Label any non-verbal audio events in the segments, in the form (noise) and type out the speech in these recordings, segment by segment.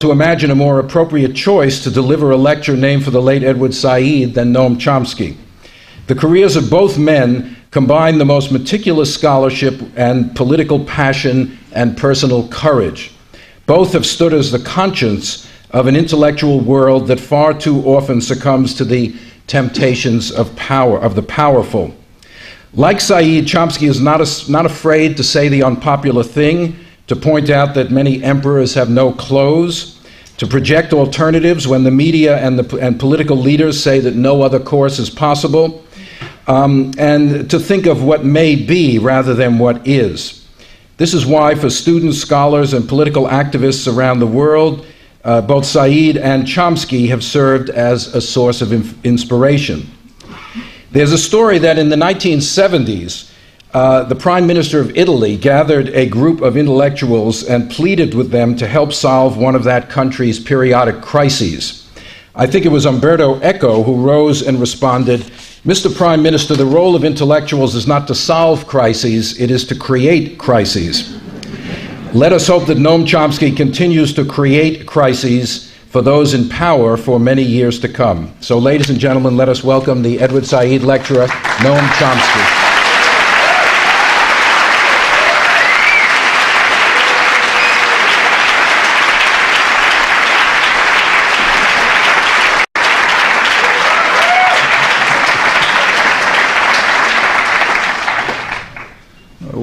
to imagine a more appropriate choice to deliver a lecture named for the late Edward Said than Noam Chomsky. The careers of both men combine the most meticulous scholarship and political passion and personal courage. Both have stood as the conscience of an intellectual world that far too often succumbs to the temptations of power, of the powerful. Like Said, Chomsky is not, a, not afraid to say the unpopular thing, to point out that many emperors have no clothes, to project alternatives when the media and, the, and political leaders say that no other course is possible, um, and to think of what may be rather than what is. This is why, for students, scholars, and political activists around the world, uh, both Said and Chomsky have served as a source of inspiration. There's a story that in the 1970s, uh, the Prime Minister of Italy gathered a group of intellectuals and pleaded with them to help solve one of that country's periodic crises. I think it was Umberto Eco who rose and responded Mr. Prime Minister, the role of intellectuals is not to solve crises, it is to create crises. Let us hope that Noam Chomsky continues to create crises for those in power for many years to come. So, ladies and gentlemen, let us welcome the Edward Said lecturer, Noam Chomsky.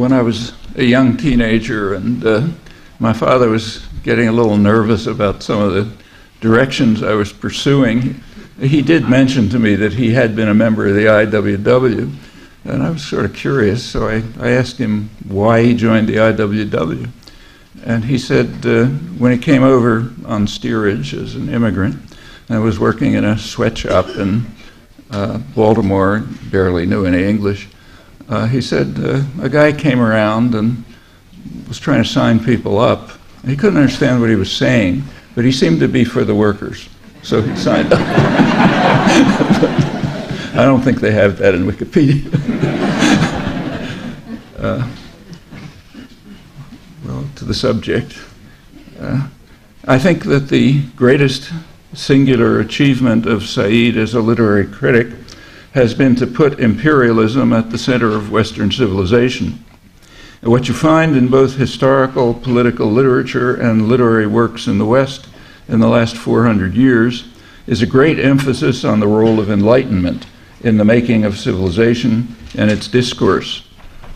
When I was a young teenager, and uh, my father was getting a little nervous about some of the directions I was pursuing. He did mention to me that he had been a member of the IWW, and I was sort of curious, so I, I asked him why he joined the IWW. And he said uh, when he came over on steerage as an immigrant, and was working in a sweatshop in uh, Baltimore, barely knew any English uh, he said uh, a guy came around and was trying to sign people up. He couldn't understand what he was saying, but he seemed to be for the workers, so he signed up. (laughs) I don't think they have that in Wikipedia. (laughs) uh, well, to the subject. Uh, I think that the greatest singular achievement of Said as a literary critic has been to put imperialism at the center of Western civilization. And what you find in both historical, political literature and literary works in the West in the last 400 years is a great emphasis on the role of enlightenment in the making of civilization and its discourse.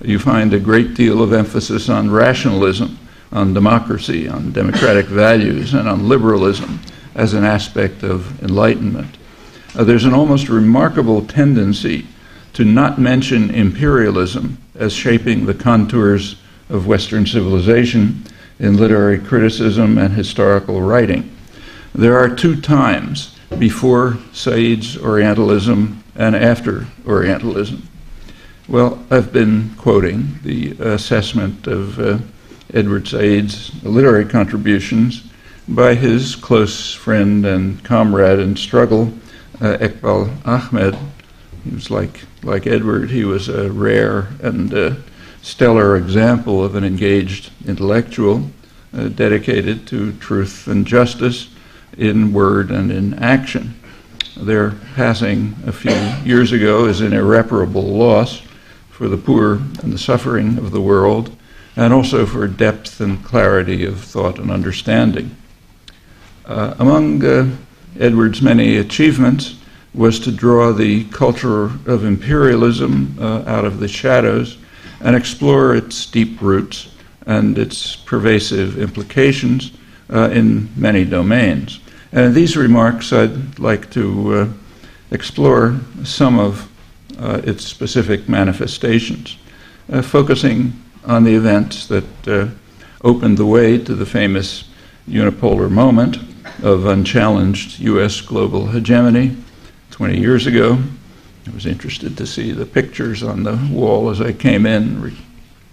You find a great deal of emphasis on rationalism, on democracy, on democratic values, and on liberalism as an aspect of enlightenment uh, there's an almost remarkable tendency to not mention imperialism as shaping the contours of Western civilization in literary criticism and historical writing. There are two times before Said's Orientalism and after Orientalism. Well, I've been quoting the assessment of uh, Edward Said's literary contributions by his close friend and comrade in struggle, uh, Eqbal Ahmad. He was like, like Edward, he was a rare and uh, stellar example of an engaged intellectual uh, dedicated to truth and justice in word and in action. Their passing a few years ago is an irreparable loss for the poor and the suffering of the world, and also for depth and clarity of thought and understanding. Uh, among uh, Edward's many achievements was to draw the culture of imperialism uh, out of the shadows and explore its deep roots and its pervasive implications uh, in many domains. And in these remarks, I'd like to uh, explore some of uh, its specific manifestations, uh, focusing on the events that uh, opened the way to the famous unipolar moment of unchallenged U.S. global hegemony 20 years ago. I was interested to see the pictures on the wall as I came in, re-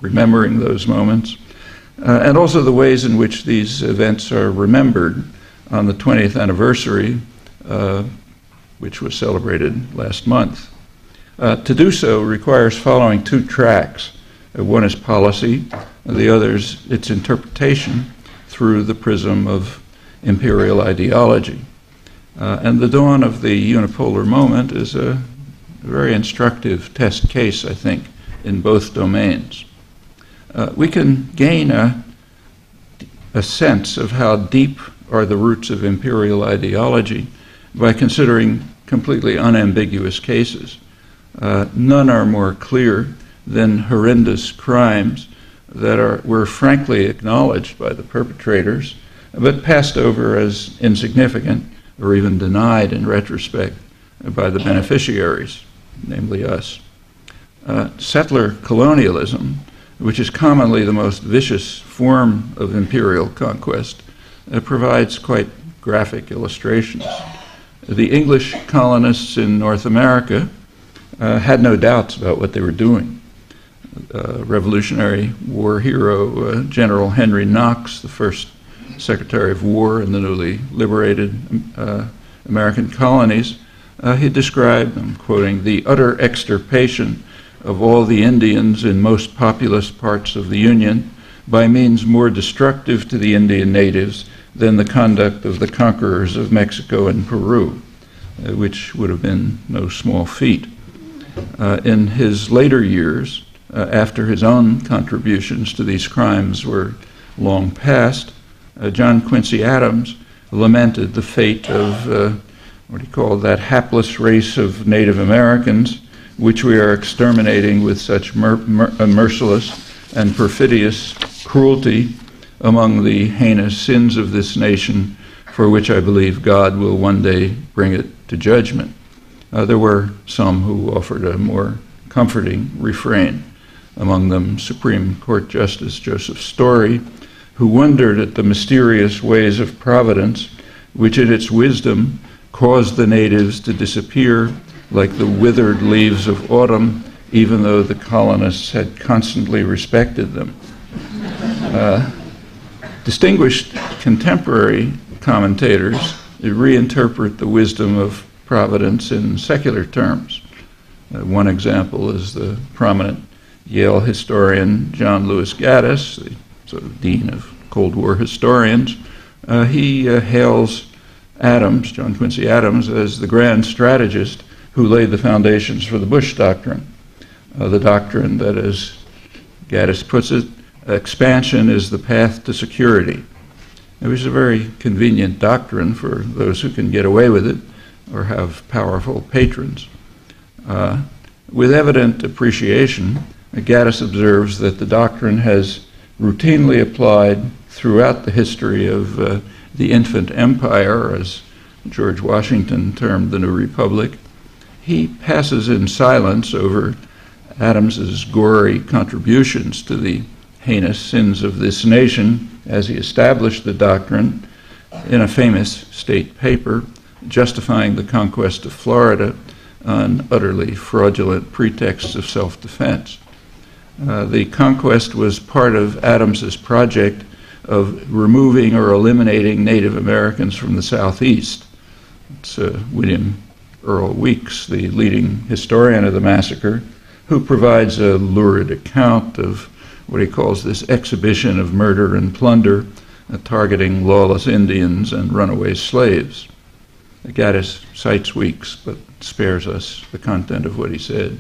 remembering those moments, uh, and also the ways in which these events are remembered on the 20th anniversary, uh, which was celebrated last month. Uh, to do so requires following two tracks. Uh, one is policy, the other is its interpretation through the prism of imperial ideology. Uh, and the dawn of the unipolar moment is a very instructive test case, I think, in both domains. Uh, we can gain a, a sense of how deep are the roots of imperial ideology by considering completely unambiguous cases. Uh, none are more clear than horrendous crimes that are, were frankly acknowledged by the perpetrators, but passed over as insignificant or even denied in retrospect by the beneficiaries, namely us. Uh, settler colonialism, which is commonly the most vicious form of imperial conquest, uh, provides quite graphic illustrations. The English colonists in North America uh, had no doubts about what they were doing. Uh, Revolutionary War hero uh, General Henry Knox, the first Secretary of War in the newly liberated uh, American colonies, uh, he described, I'm quoting, the utter extirpation of all the Indians in most populous parts of the Union by means more destructive to the Indian natives than the conduct of the conquerors of Mexico and Peru, uh, which would have been no small feat. Uh, in his later years, uh, after his own contributions to these crimes were long past, uh, John Quincy Adams lamented the fate of uh, what he called that hapless race of Native Americans, which we are exterminating with such mer- mer- uh, merciless and perfidious cruelty among the heinous sins of this nation, for which I believe God will one day bring it to judgment. Uh, there were some who offered a more comforting refrain, among them Supreme Court Justice Joseph Story, who wondered at the mysterious ways of providence, which in its wisdom caused the natives to disappear like the withered leaves of autumn, even though the colonists had constantly respected them. Uh, distinguished contemporary commentators reinterpret the wisdom of providence in secular terms. Uh, one example is the prominent Yale historian John Lewis Gaddis, the of dean of Cold War historians. Uh, he uh, hails Adams, John Quincy Adams, as the grand strategist who laid the foundations for the Bush Doctrine. Uh, the doctrine that, as Gaddis puts it, expansion is the path to security. It was a very convenient doctrine for those who can get away with it or have powerful patrons. Uh, with evident appreciation, Gaddis observes that the doctrine has routinely applied throughout the history of uh, the infant empire, as George Washington termed the new republic. He passes in silence over Adams's gory contributions to the heinous sins of this nation as he established the doctrine in a famous state paper justifying the conquest of Florida on utterly fraudulent pretexts of self defense. Uh, the conquest was part of Adams's project of removing or eliminating Native Americans from the Southeast. It's uh, William Earl Weeks, the leading historian of the massacre, who provides a lurid account of what he calls this exhibition of murder and plunder, uh, targeting lawless Indians and runaway slaves. Gaddis cites Weeks, but spares us the content of what he said.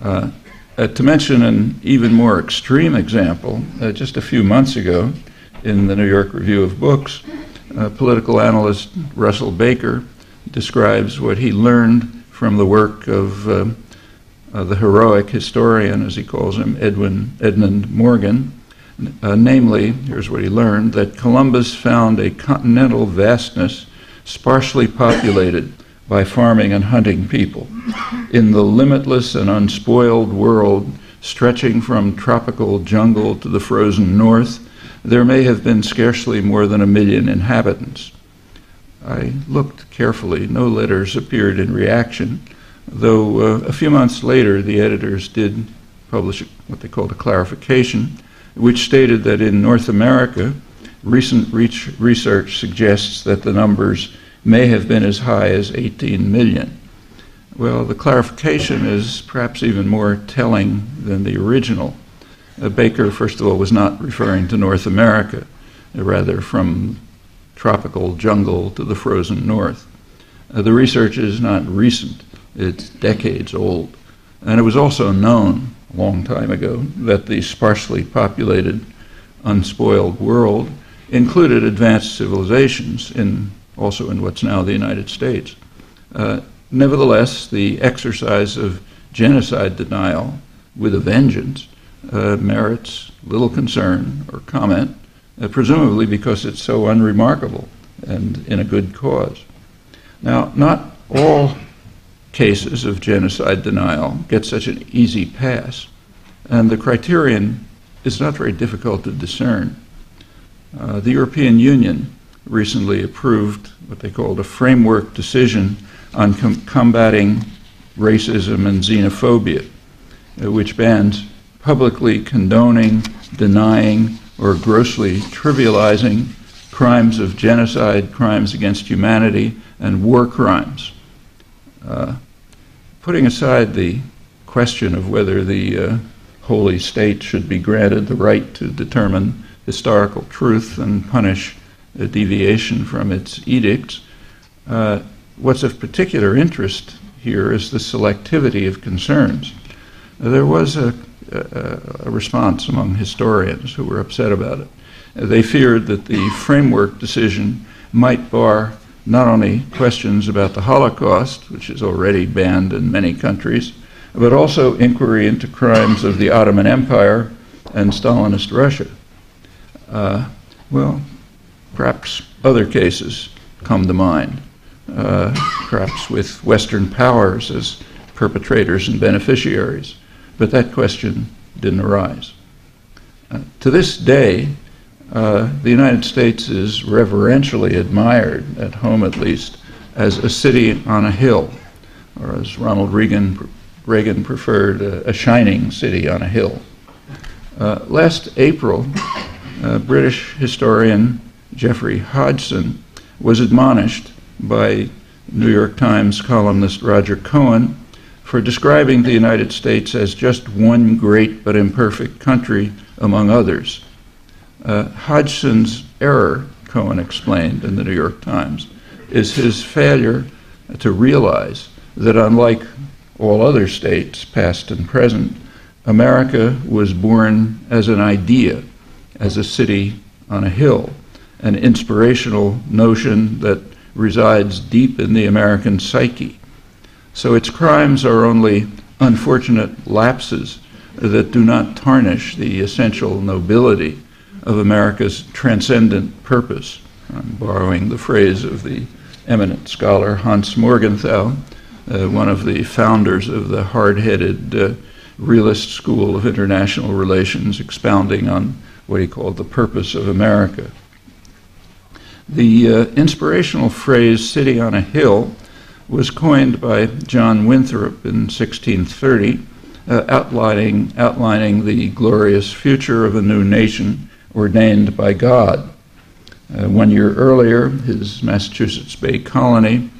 Uh, uh, to mention an even more extreme example, uh, just a few months ago, in the New York Review of Books, uh, political analyst Russell Baker describes what he learned from the work of uh, uh, the heroic historian, as he calls him, Edwin Edmund Morgan. Uh, namely, here's what he learned that Columbus found a continental vastness sparsely populated by farming and hunting people. In the limitless and unspoiled world stretching from tropical jungle to the frozen north, there may have been scarcely more than a million inhabitants. I looked carefully. No letters appeared in reaction, though uh, a few months later the editors did publish what they called a clarification, which stated that in North America, recent research suggests that the numbers may have been as high as 18 million. Well, the clarification is perhaps even more telling than the original. Uh, Baker, first of all, was not referring to North America, uh, rather, from tropical jungle to the frozen north. Uh, the research is not recent, it's decades old. And it was also known a long time ago that the sparsely populated, unspoiled world included advanced civilizations, in, also in what's now the United States. Uh, nevertheless, the exercise of genocide denial with a vengeance uh, merits little concern or comment, uh, presumably because it's so unremarkable and in a good cause. Now, not all cases of genocide denial get such an easy pass, and the criterion is not very difficult to discern. Uh, the European Union recently approved what they called a framework decision on com- combating racism and xenophobia, uh, which bans publicly condoning, denying, or grossly trivializing crimes of genocide, crimes against humanity, and war crimes. Uh, putting aside the question of whether the uh, holy state should be granted the right to determine historical truth and punish a deviation from its edicts, uh, what's of particular interest here is the selectivity of concerns. There was a, a, a response among historians who were upset about it. They feared that the framework decision might bar not only questions about the Holocaust, which is already banned in many countries, but also inquiry into crimes of the Ottoman Empire and Stalinist Russia. Uh, well, perhaps other cases come to mind, uh, perhaps with Western powers as perpetrators and beneficiaries, but that question didn't arise. Uh, to this day, uh, the United States is reverentially admired, at home at least, as a city on a hill, or as Ronald Reagan, Reagan preferred, a, a shining city on a hill. Uh, last April, British historian Godfrey Hodgson was admonished by New York Times columnist Roger Cohen for describing the United States as just one great but imperfect country among others. Uh, Hodgson's error, Cohen explained in the New York Times, is his failure to realize that unlike all other states, past and present, America was born as an idea as a city on a hill, an inspirational notion that resides deep in the American psyche. So its crimes are only unfortunate lapses that do not tarnish the essential nobility of America's transcendent purpose. I'm borrowing the phrase of the eminent scholar Hans Morgenthau, uh, one of the founders of the hard headed uh, realist school of international relations, expounding on what he called the purpose of America. The uh, inspirational phrase, city on a hill, was coined by John Winthrop in 1630, uh, outlining, outlining the glorious future of a new nation ordained by God. Uh, one year earlier, his Massachusetts Bay Colony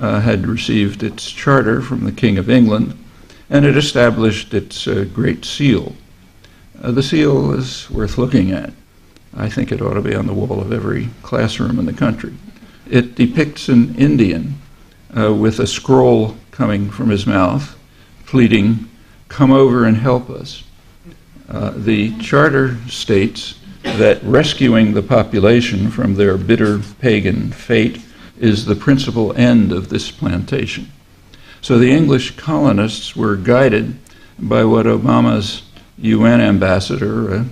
uh, had received its charter from the King of England, and it established its uh, Great Seal. Uh, the seal is worth looking at. I think it ought to be on the wall of every classroom in the country. It depicts an Indian uh, with a scroll coming from his mouth, pleading, Come over and help us. Uh, the charter states that rescuing the population from their bitter pagan fate is the principal end of this plantation. So the English colonists were guided by what Obama's UN ambassador, uh,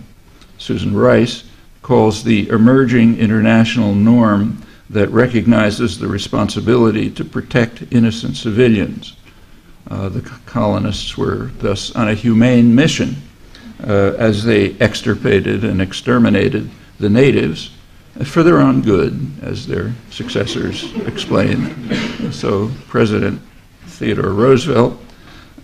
Susan Rice, calls the emerging international norm that recognizes the responsibility to protect innocent civilians. Uh, the colonists were thus on a humane mission uh, as they extirpated and exterminated the natives for their own good, as their successors explained. So President Theodore Roosevelt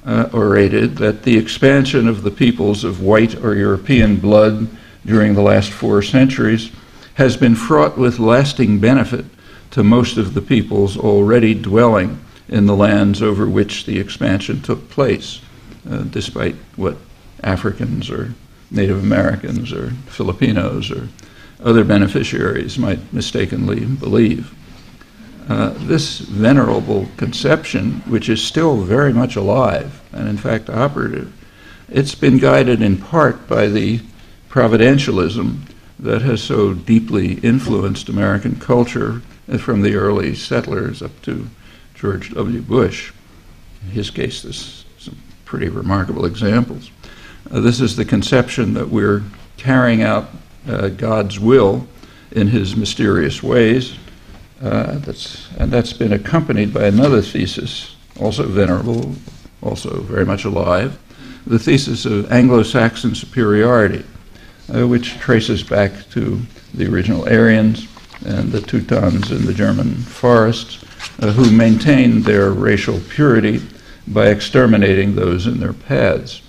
uh, orated that the expansion of the peoples of white or European blood during the last four centuries has been fraught with lasting benefit to most of the peoples already dwelling in the lands over which the expansion took place, uh, despite what Africans or Native Americans or Filipinos or other beneficiaries might mistakenly believe. Uh, this venerable conception, which is still very much alive and in fact operative, it's been guided in part by the providentialism that has so deeply influenced American culture from the early settlers up to George W. Bush. In his case, there's some pretty remarkable examples. Uh, this is the conception that we're carrying out uh, God's will in his mysterious ways. Uh, that's, and that's been accompanied by another thesis, also venerable, also very much alive, the thesis of Anglo Saxon superiority, uh, which traces back to the original Aryans and the Teutons in the German forests, uh, who maintained their racial purity by exterminating those in their paths.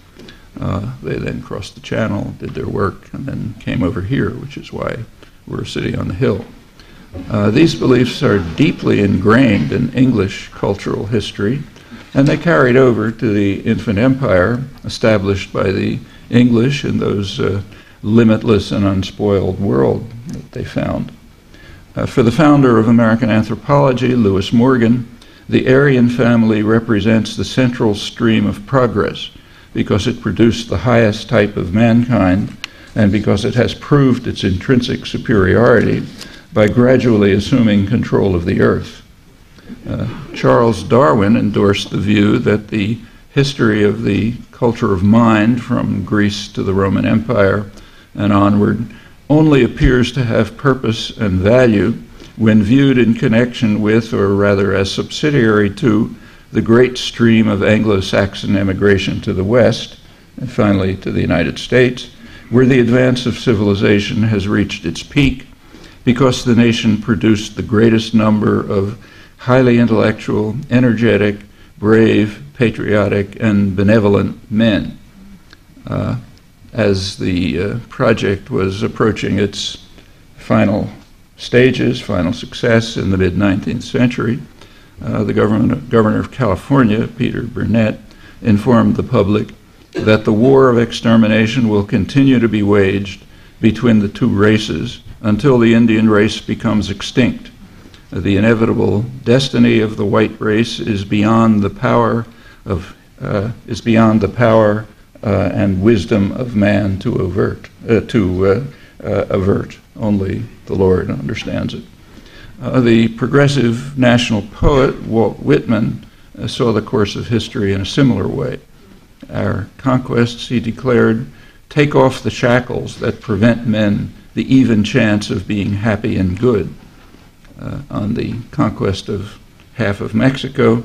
Uh, they then crossed the channel, did their work, and then came over here, which is why we're a city on the hill. Uh, these beliefs are deeply ingrained in English cultural history, and they carried over to the infant empire established by the English in those uh, limitless and unspoiled world that they found. Uh, for the founder of American anthropology, Lewis Morgan, the Aryan family represents the central stream of progress because it produced the highest type of mankind and because it has proved its intrinsic superiority by gradually assuming control of the earth. Uh, Charles Darwin endorsed the view that the history of the culture of mind from Greece to the Roman Empire and onward only appears to have purpose and value when viewed in connection with, or rather as subsidiary to, the great stream of Anglo Saxon emigration to the West, and finally to the United States, where the advance of civilization has reached its peak because the nation produced the greatest number of highly intellectual, energetic, brave, patriotic, and benevolent men. Uh, as the uh, project was approaching its final stages, final success in the mid 19th century, uh, the governor of California, Peter Burnett, informed the public that the war of extermination will continue to be waged between the two races until the Indian race becomes extinct. The inevitable destiny of the white race is beyond the power of uh, is beyond the power and wisdom of man to avert, uh, to uh, avert. Only the Lord understands it. the progressive national poet Walt Whitman saw the course of history in a similar way. Our conquests, he declared, take off the shackles that prevent men the even chance of being happy and good. Uh, on the conquest of half of Mexico,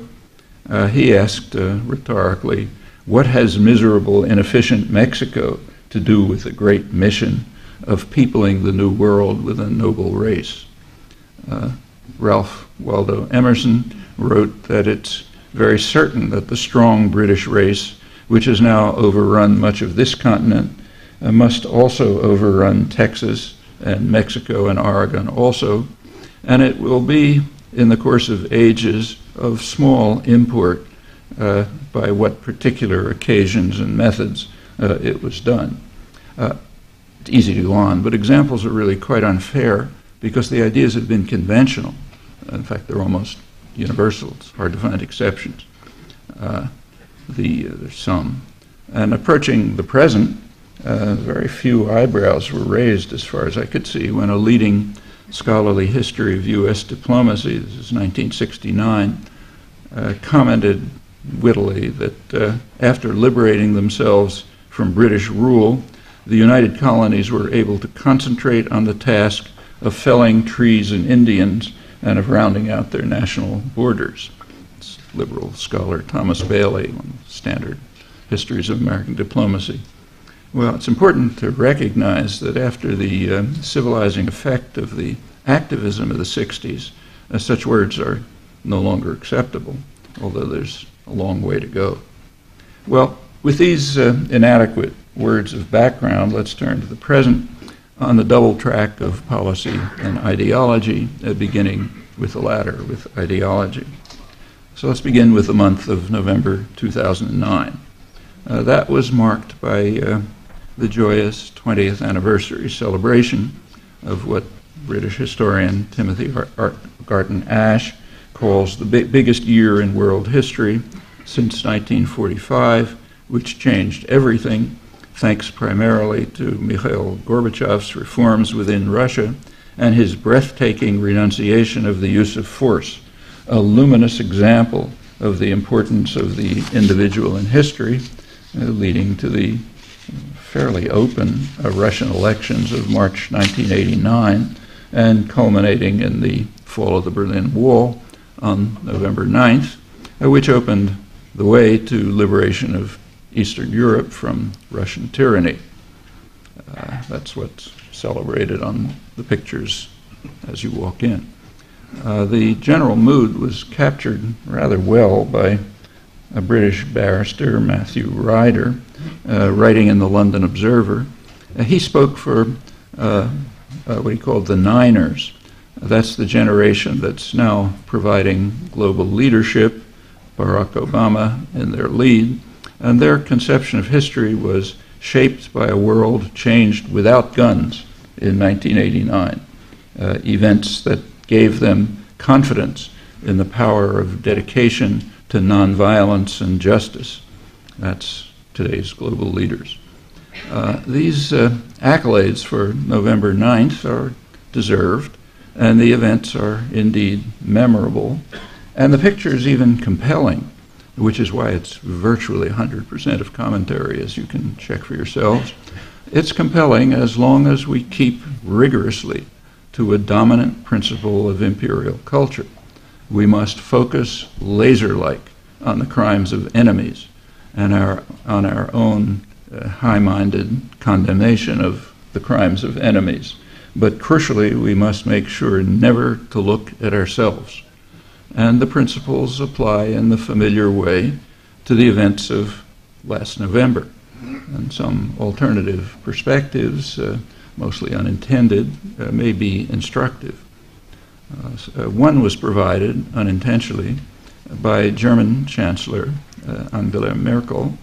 uh, he asked uh, rhetorically, what has miserable, inefficient Mexico to do with the great mission of peopling the New World with a noble race? Uh, Ralph Waldo Emerson wrote that it's very certain that the strong British race, which has now overrun much of this continent, uh, must also overrun Texas and Mexico and Oregon also, and it will be in the course of ages of small import uh, by what particular occasions and methods uh, it was done. Uh, it's easy to go on, but examples are really quite unfair because the ideas have been conventional. In fact, they're almost universal. It's hard to find exceptions. Uh, the, uh, there's some. And approaching the present, uh, very few eyebrows were raised, as far as I could see, when a leading scholarly history of U.S. diplomacy, this is 1969, uh, commented wittily that uh, after liberating themselves from British rule, the United Colonies were able to concentrate on the task of felling trees and Indians and of rounding out their national borders. It's liberal scholar Thomas Bailey, the standard histories of American diplomacy. Well, it's important to recognize that after the uh, civilizing effect of the activism of the 60s, uh, such words are no longer acceptable, although there's a long way to go. Well, with these uh, inadequate words of background, let's turn to the present on the double track of policy and ideology, uh, beginning with the latter, with ideology. So let's begin with the month of November 2009. Uh, that was marked by uh, the joyous 20th anniversary celebration of what British historian Timothy Garton Ash calls the biggest year in world history since 1945, which changed everything, thanks primarily to Mikhail Gorbachev's reforms within Russia and his breathtaking renunciation of the use of force, a luminous example of the importance of the individual in history, uh, leading to the fairly open uh, Russian elections of March 1989 and culminating in the fall of the Berlin Wall on November 9th, uh, which opened the way to liberation of Eastern Europe from Russian tyranny. Uh, that's what's celebrated on the pictures as you walk in. Uh, the general mood was captured rather well by a British barrister, Matthew Ryder, uh, writing in the London Observer. Uh, he spoke for uh, what he called the Niners. That's the generation that's now providing global leadership, Barack Obama in their lead. And their conception of history was shaped by a world changed without guns in 1989. Uh, events that gave them confidence in the power of dedication to nonviolence and justice. That's today's global leaders. Uh, these uh, accolades for November 9th are deserved, and the events are indeed memorable, and the picture is even compelling, which is why it's virtually 100% of commentary, as you can check for yourselves. It's compelling as long as we keep rigorously to a dominant principle of imperial culture. We must focus laser like on the crimes of enemies and our, on our own uh, high minded condemnation of the crimes of enemies. But crucially, we must make sure never to look at ourselves. And the principles apply in the familiar way to the events of last November. And some alternative perspectives, uh, mostly unintended, uh, may be instructive. Uh, uh one was provided unintentionally by German Chancellor uh, Angela Merkel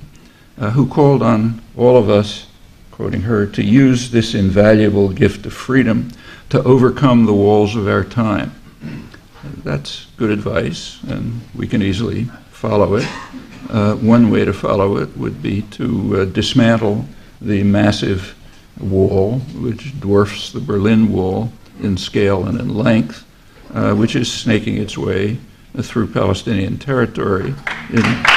uh, who called on all of us, quoting her, to use this invaluable gift of freedom to overcome the walls of our time. That's good advice, and we can easily follow it. Uh, one way to follow it would be to uh, dismantle the massive wall, which dwarfs the Berlin Wall in scale and in length, uh, which is snaking its way through Palestinian territory. In,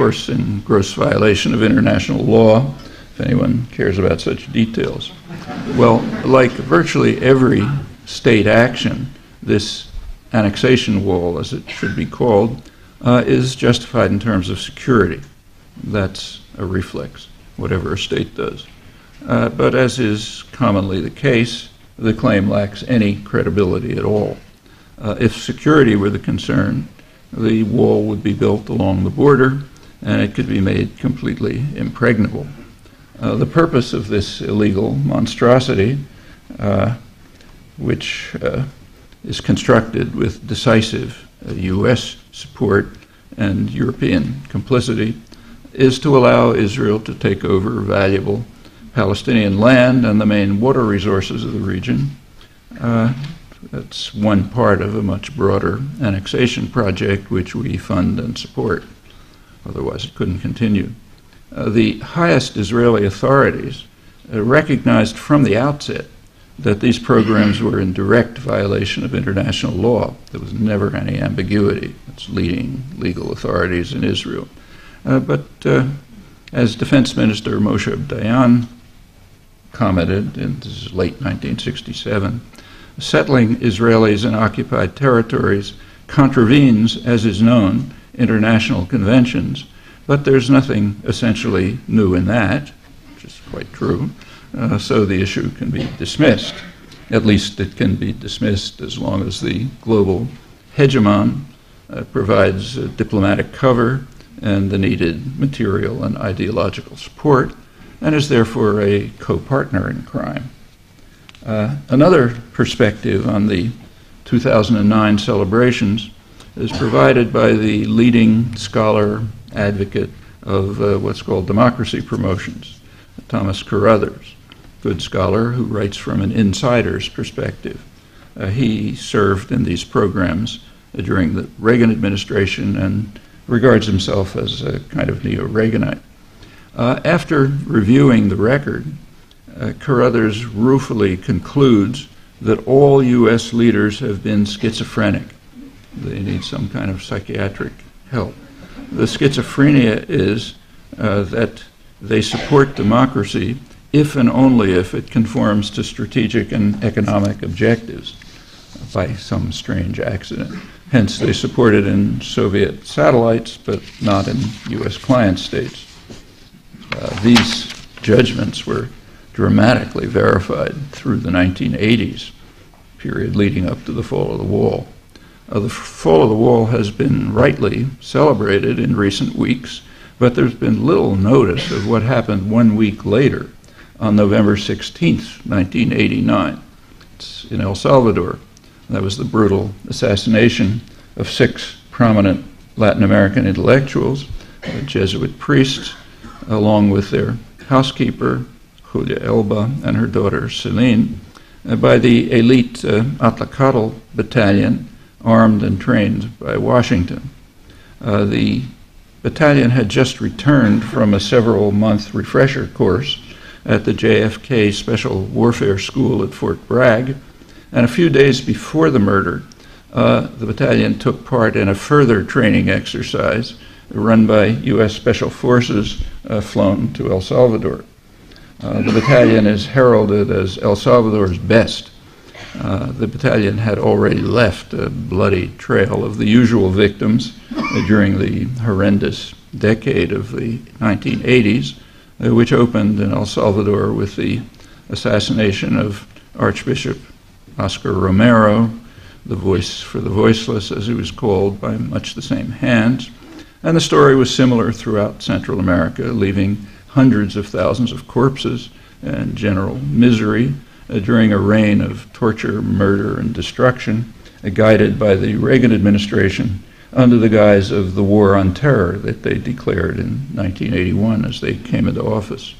course, in gross violation of international law, if anyone cares about such details. Well, like virtually every state action, this annexation wall, as it should be called, uh, is justified in terms of security. That's a reflex, whatever a state does. Uh, but as is commonly the case, the claim lacks any credibility at all. Uh, if security were the concern, the wall would be built along the border and it could be made completely impregnable. Uh, the purpose of this illegal monstrosity, uh, which uh, is constructed with decisive U.S. Uh, support and European complicity, is to allow Israel to take over valuable Palestinian land and the main water resources of the region. Uh, that's one part of a much broader annexation project which we fund and support. Otherwise, it couldn't continue. Uh, the highest Israeli authorities uh, recognized from the outset that these programs were in direct violation of international law. There was never any ambiguity. It's leading legal authorities in Israel. Uh, but uh, as Defense Minister Moshe Dayan commented in late 1967, settling Israelis in occupied territories contravenes, as is known, international conventions, but there's nothing essentially new in that, which is quite true. Uh, so the issue can be dismissed. At least it can be dismissed as long as the global hegemon uh, provides diplomatic cover and the needed material and ideological support, and is therefore a co partner in crime. Uh, another perspective on the 2009 celebrations is provided by the leading scholar advocate of uh, what's called democracy promotions, Thomas Carothers, good scholar who writes from an insider's perspective. Uh, he served in these programs uh, during the Reagan administration and regards himself as a kind of neo Reaganite. Uh, after reviewing the record, uh, Carothers ruefully concludes that all U.S. leaders have been schizophrenic. They need some kind of psychiatric help. The schizophrenia is uh, that they support democracy if and only if it conforms to strategic and economic objectives by some strange accident. Hence, they support it in Soviet satellites, but not in U.S. client states. Uh, these judgments were dramatically verified through the 1980s period leading up to the fall of the wall. The fall of the wall has been rightly celebrated in recent weeks, but there's been little notice of what happened one week later on November 16, 1989. It's in El Salvador. That was the brutal assassination of six prominent Latin American intellectuals, Jesuit priests, along with their housekeeper, Julia Elba, and her daughter, Celine, by the elite uh, Atlacatl battalion, armed and trained by Washington. Uh, the battalion had just returned from a several month refresher course at the JFK Special Warfare School at Fort Bragg, and a few days before the murder, uh, the battalion took part in a further training exercise run by U.S. Special Forces uh, flown to El Salvador. Uh, the battalion is heralded as El Salvador's best. Uh, the battalion had already left a bloody trail of the usual victims during the horrendous decade of the 1980s, uh, which opened in El Salvador with the assassination of Archbishop Oscar Romero, the voice for the voiceless, as he was called, by much the same hands. And the story was similar throughout Central America, leaving hundreds of thousands of corpses and general misery during a reign of torture, murder, and destruction, uh, guided by the Reagan administration under the guise of the war on terror that they declared in 1981 as they came into office.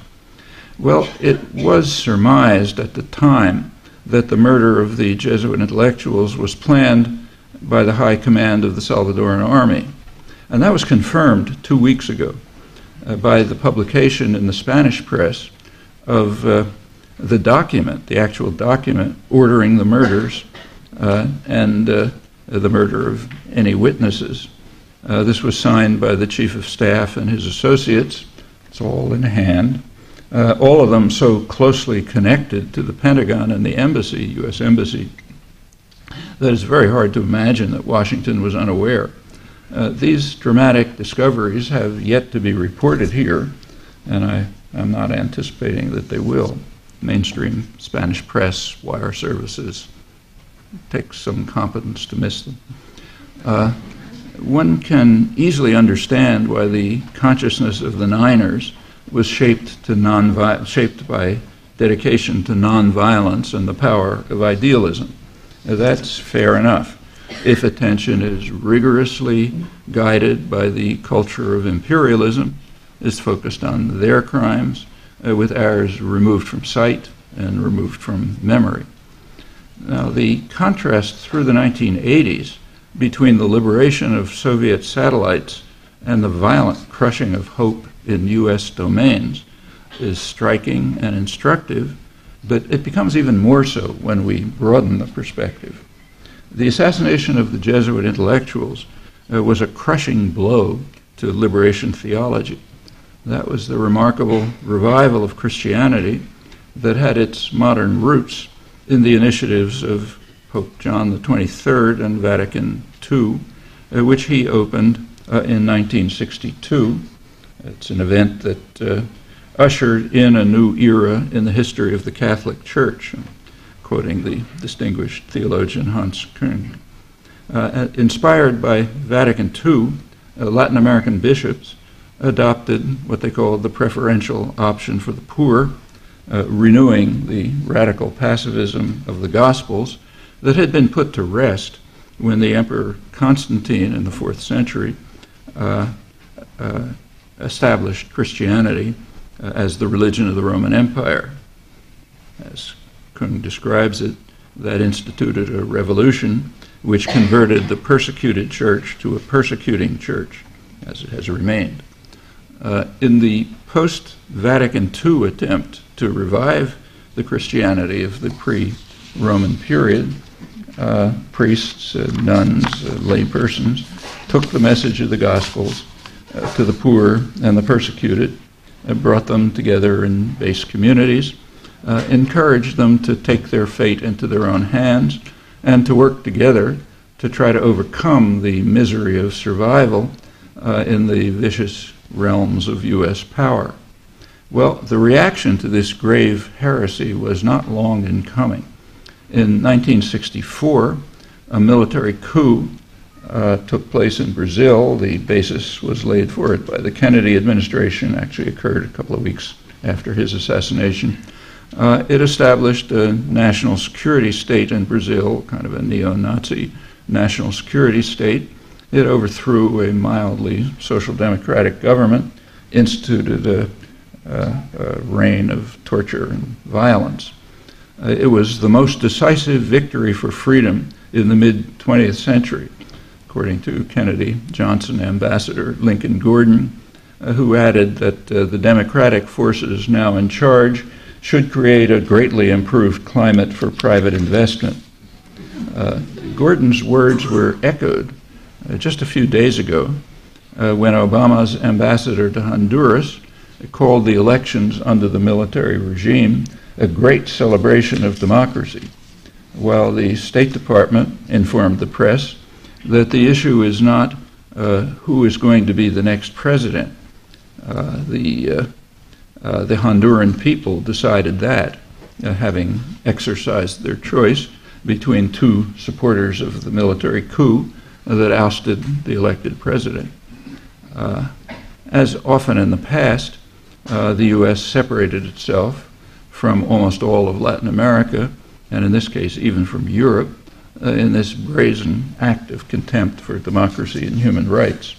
Well, it was surmised at the time that the murder of the Jesuit intellectuals was planned by the high command of the Salvadoran army. And that was confirmed two weeks ago uh, by the publication in the Spanish press of uh, the document, the actual document ordering the murders uh, and uh, the murder of any witnesses. Uh, this was signed by the chief of staff and his associates. It's all in hand uh, all of them so closely connected to the Pentagon and the embassy, U.S. Embassy, that it's very hard to imagine that Washington was unaware. Uh, these dramatic discoveries have yet to be reported here, and I, am not anticipating that they will. Mainstream Spanish press, wire services, takes some competence to miss them. Uh, one can easily understand why the consciousness of the Niners was shaped, to non shaped by dedication to nonviolence and the power of idealism. Now, that's fair enough if attention is rigorously guided by the culture of imperialism, is focused on their crimes, uh, with ours removed from sight and removed from memory. Now, the contrast through the 1980s between the liberation of Soviet satellites and the violent crushing of hope in U.S. domains is striking and instructive, but it becomes even more so when we broaden the perspective. The assassination of the Jesuit intellectuals uh, was a crushing blow to liberation theology. That was the remarkable revival of Christianity that had its modern roots in the initiatives of Pope John XXIII and Vatican II, uh, which he opened uh, in 1962 it's an event that uh, ushered in a new era in the history of the Catholic Church, quoting the distinguished theologian Hans Küng. Uh, inspired by Vatican II, uh, Latin American bishops adopted what they called the preferential option for the poor, uh, renewing the radical pacifism of the Gospels that had been put to rest when the Emperor Constantine in the fourth century uh, uh, established Christianity uh, as the religion of the Roman Empire. As Kung describes it, that instituted a revolution which converted the persecuted church to a persecuting church, as it has remained. Uh, in the post Vatican II attempt to revive the Christianity of the pre Roman period, uh, priests, uh, nuns, uh, lay persons took the message of the Gospels uh, to the poor and the persecuted, brought them together in base communities, uh, encouraged them to take their fate into their own hands and to work together to try to overcome the misery of survival uh, in the vicious realms of U.S. power. Well, the reaction to this grave heresy was not long in coming. In 1964, a military coup uh, took place in Brazil. The basis was laid for it by the Kennedy administration, actually occurred a couple of weeks after his assassination. Uh, it established a national security state in Brazil, kind of a neo Nazi national security state. It overthrew a mildly social democratic government, instituted a, a, reign of torture and violence. Uh, it was the most decisive victory for freedom in the mid 20th century according to Kennedy Johnson ambassador Lincoln Gordon, uh, who added that uh, the Democratic forces now in charge should create a greatly improved climate for private investment. Uh, Gordon's words were echoed just a few days ago uh, when Obama's ambassador to Honduras called the elections under the military regime a great celebration of democracy, while the State Department informed the press that the issue is not uh, who is going to be the next president. Uh, the, uh, uh the Honduran people decided that, uh, having exercised their choice between two supporters of the military coup that ousted the elected president. Uh, as often in the past, the U.S. separated itself from almost all of Latin America, and in this case, even from Europe, uh, in this brazen act of contempt for democracy and human rights.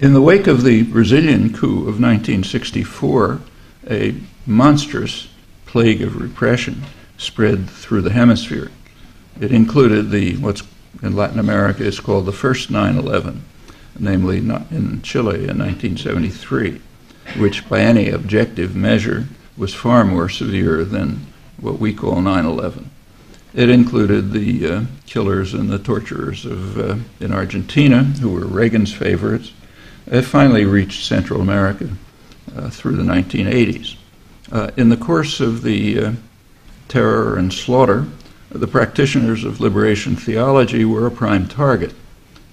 In the wake of the Brazilian coup of 1964, a monstrous plague of repression spread through the hemisphere. It included the what's in Latin America is called the first 9/11, namely in Chile in 1973, which by any objective measure was far more severe than what we call 9/11. It included the uh, killers and the torturers of, uh, in Argentina, who were Reagan's favorites. It finally reached Central America uh, through the 1980s. Uh, in the course of the uh, terror and slaughter, the practitioners of liberation theology were a prime target,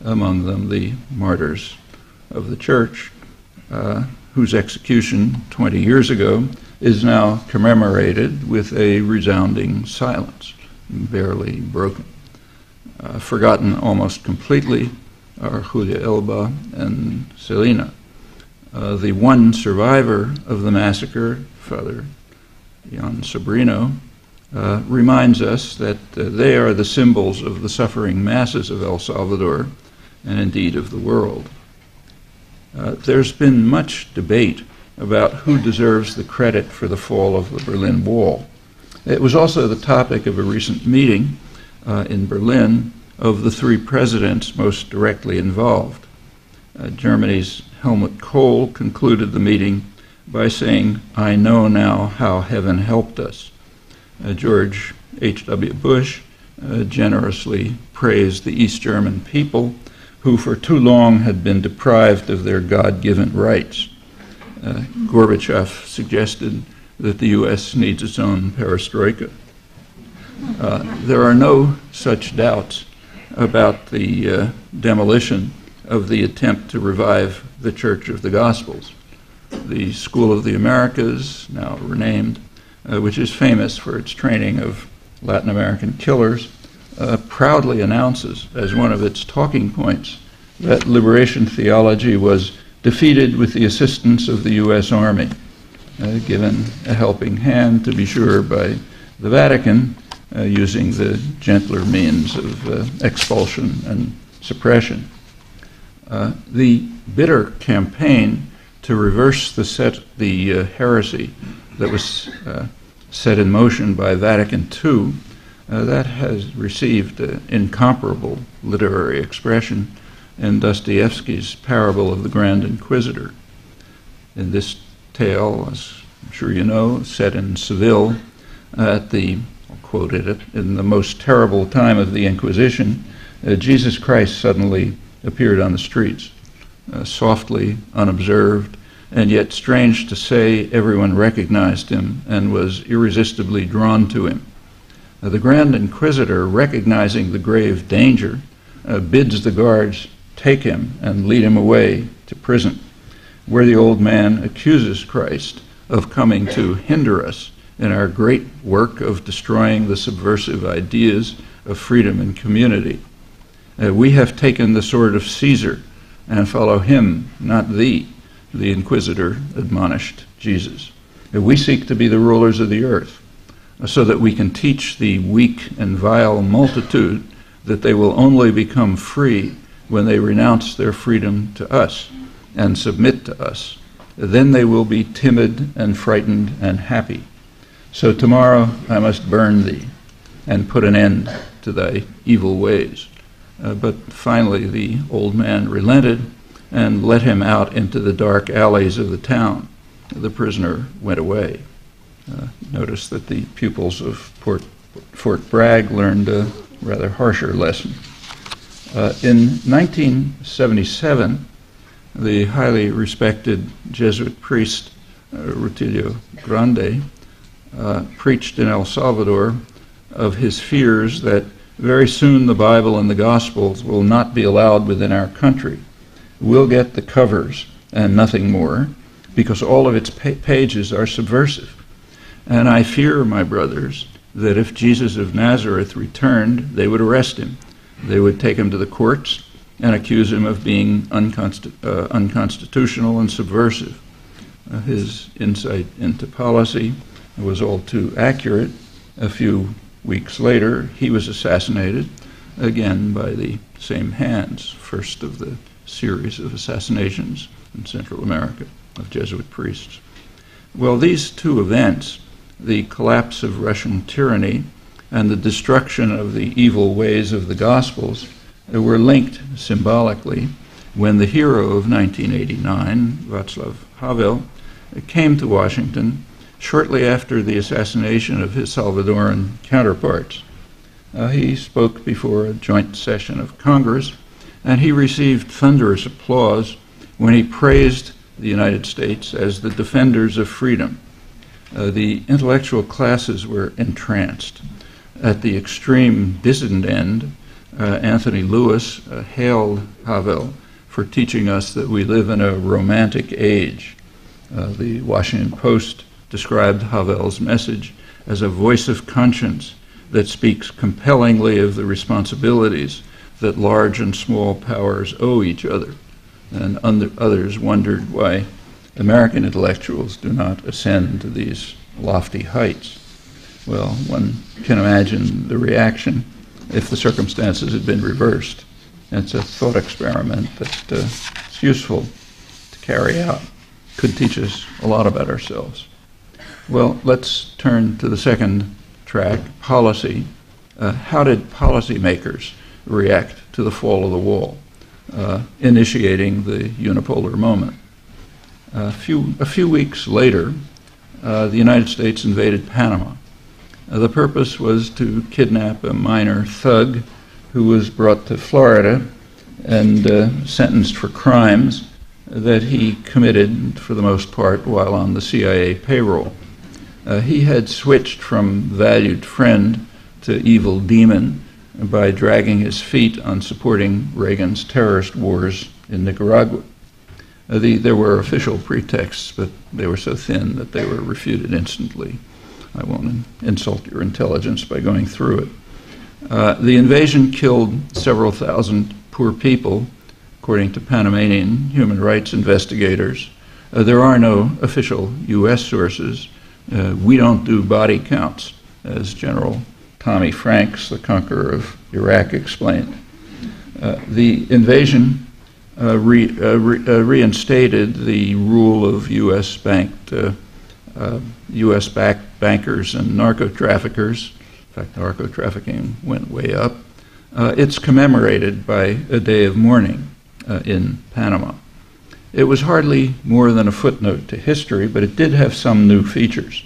among them the martyrs of the church, uh, whose execution 20 years ago is now commemorated with a resounding silence barely broken. Uh, forgotten almost completely are Julia Elba and Celina. Uh, the one survivor of the massacre, Father Jon Sobrino, uh, reminds us that uh, they are the symbols of the suffering masses of El Salvador and indeed of the world. Uh, there's been much debate about who deserves the credit for the fall of the Berlin Wall. It was also the topic of a recent meeting uh, in Berlin of the three presidents most directly involved. Uh, Germany's Helmut Kohl concluded the meeting by saying, I know now how heaven helped us. Uh, George H.W. Bush uh, generously praised the East German people who for too long had been deprived of their God given rights. Uh, Gorbachev suggested that the U.S. needs its own perestroika. Uh, there are no such doubts about the uh, demolition of the attempt to revive the Church of the Gospels. The School of the Americas, now renamed, uh, which is famous for its training of Latin American killers, uh, proudly announces as one of its talking points that liberation theology was defeated with the assistance of the U.S. Army uh, given a helping hand, to be sure, by the Vatican, uh, using the gentler means of uh, expulsion and suppression. Uh, the bitter campaign to reverse the, set, the heresy that was uh, set in motion by Vatican II, uh, that has received incomparable literary expression in Dostoevsky's Parable of the Grand Inquisitor. In this tale, as I'm sure you know, set in Seville at the, I'll quote it, in the most terrible time of the Inquisition, uh, Jesus Christ suddenly appeared on the streets, uh, softly, unobserved, and yet, strange to say, everyone recognized him and was irresistibly drawn to him. The Grand Inquisitor, recognizing the grave danger, uh, bids the guards take him and lead him away to prison, where the old man accuses Christ of coming to hinder us in our great work of destroying the subversive ideas of freedom and community. Uh, we have taken the sword of Caesar and follow him, not thee, the inquisitor admonished Jesus. Uh, we seek to be the rulers of the earth so that we can teach the weak and vile multitude that they will only become free when they renounce their freedom to us and submit to us. Then they will be timid and frightened and happy. So tomorrow I must burn thee and put an end to thy evil ways. Uh, but finally, the old man relented and let him out into the dark alleys of the town. The prisoner went away. Uh, notice that the pupils of Port, Fort Bragg learned a rather harsher lesson. Uh, in 1977, the highly respected Jesuit priest uh, Rutilio Grande uh, preached in El Salvador of his fears that very soon the Bible and the Gospels will not be allowed within our country. We'll get the covers and nothing more because all of its pa- pages are subversive. And I fear, my brothers, that if Jesus of Nazareth returned, they would arrest him. They would take him to the courts and accuse him of being uh, unconstitutional and subversive. Uh, his insight into policy was all too accurate. A few Weeks later, he was assassinated, again by the same hands, first of the series of assassinations in Central America of Jesuit priests. Well, these two events, the collapse of Russian tyranny and the destruction of the evil ways of the Gospels, were linked symbolically when the hero of 1989, Václav Havel, came to Washington shortly after the assassination of his Salvadoran counterparts. Uh, he spoke before a joint session of Congress, and he received thunderous applause when he praised the United States as the defenders of freedom. Uh, the intellectual classes were entranced. At the extreme dissident end, uh, Anthony Lewis uh, hailed Havel for teaching us that we live in a romantic age. Uh, the Washington Post described Havel's message as a voice of conscience that speaks compellingly of the responsibilities that large and small powers owe each other. And others wondered why American intellectuals do not ascend to these lofty heights. Well, one can imagine the reaction if the circumstances had been reversed. It's a thought experiment that uh, is useful to carry out, could teach us a lot about ourselves. Well, let's turn to the second track policy. Uh, how did policymakers react to the fall of the wall, uh, initiating the unipolar moment? A few, a few weeks later, uh, the United States invaded Panama. Uh, the purpose was to kidnap a minor thug who was brought to Florida and uh, sentenced for crimes that he committed, for the most part, while on the CIA payroll. Uh, he had switched from valued friend to evil demon by dragging his feet on supporting Reagan's terrorist wars in Nicaragua. Uh, the, there were official pretexts, but they were so thin that they were refuted instantly. I won't insult your intelligence by going through it. Uh, the invasion killed several thousand poor people, according to Panamanian human rights investigators. Uh, there are no official U.S. sources, uh, we don't do body counts, as General Tommy Franks, the conqueror of Iraq, explained. Uh, the invasion uh, re, uh, re, uh, reinstated the rule of U.S. banked, U.S. backed bankers and narco traffickers. In fact, narco trafficking went way up. it's commemorated by a day of mourning in Panama. It was hardly more than a footnote to history, but it did have some new features.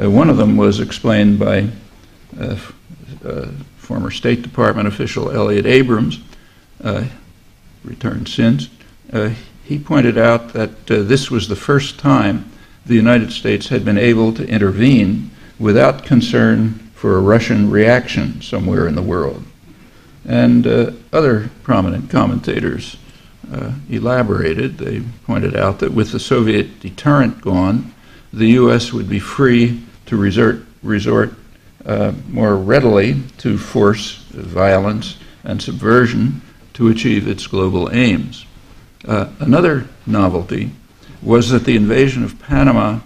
Uh, one of them was explained by uh, uh, former State Department official Elliott Abrams, uh, returned since. Uh, he pointed out that uh, this was the first time the United States had been able to intervene without concern for a Russian reaction somewhere in the world. And other prominent commentators uh, elaborated. They pointed out that with the Soviet deterrent gone, the U.S. would be free to resort, resort uh, more readily to force, violence, and subversion to achieve its global aims. Uh, another novelty was that the invasion of Panama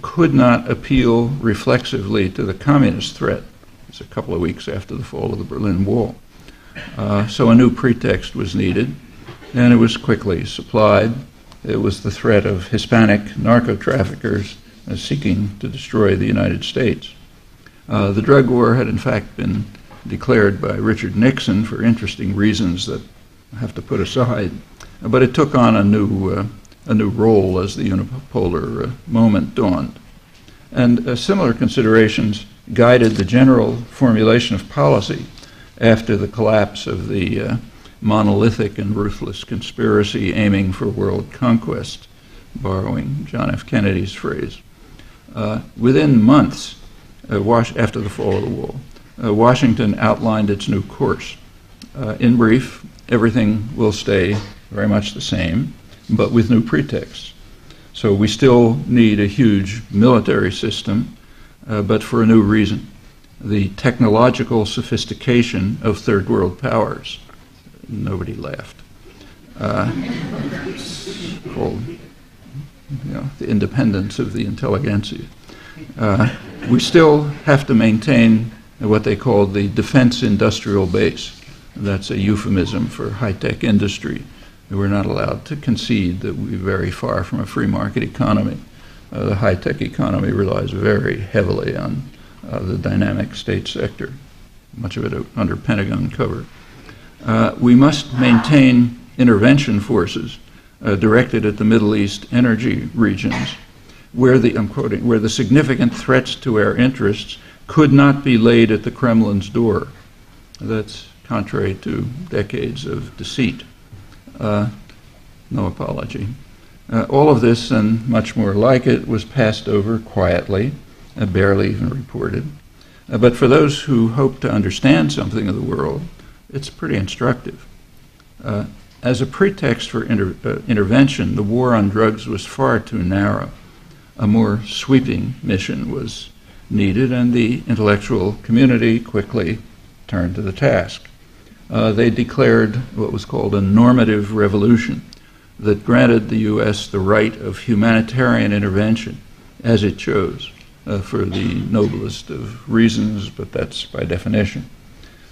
could not appeal reflexively to the communist threat. It's a couple of weeks after the fall of the Berlin Wall. Uh, so a new pretext was needed and it was quickly supplied. It was the threat of Hispanic narco traffickers seeking to destroy the United States. Uh, the drug war had, in fact, been declared by Richard Nixon for interesting reasons that I have to put aside, but it took on a new, uh, a new role as the unipolar uh, moment dawned. And uh, similar considerations guided the general formulation of policy after the collapse of the uh, monolithic and ruthless conspiracy aiming for world conquest, borrowing John F. Kennedy's phrase. Within months uh, after the fall of the wall, uh, Washington outlined its new course. Uh, in brief, everything will stay very much the same, but with new pretexts. So we still need a huge military system, uh, but for a new reason the technological sophistication of third world powers nobody laughed. Uh, (laughs) called you know, the independence of the intelligentsia. Uh, we still have to maintain what they call the defense industrial base. That's a euphemism for high tech industry. We're not allowed to concede that we're very far from a free market economy. Uh, the high tech economy relies very heavily on uh, the dynamic state sector, much of it under Pentagon cover. Uh, we must maintain intervention forces uh, directed at the Middle East energy regions, where the, I'm quoting, where the significant threats to our interests could not be laid at the Kremlin's door. That's contrary to decades of deceit. Uh, no apology. Uh, all of this and much more like it was passed over quietly, uh, barely even reported. Uh, but for those who hope to understand something of the world, it's pretty instructive. Uh, as a pretext for inter- uh, intervention, the war on drugs was far too narrow. A more sweeping mission was needed, and the intellectual community quickly turned to the task. Uh, they declared what was called a normative revolution that granted the U.S. the right of humanitarian intervention as it chose uh, for the noblest of reasons, but that's by definition.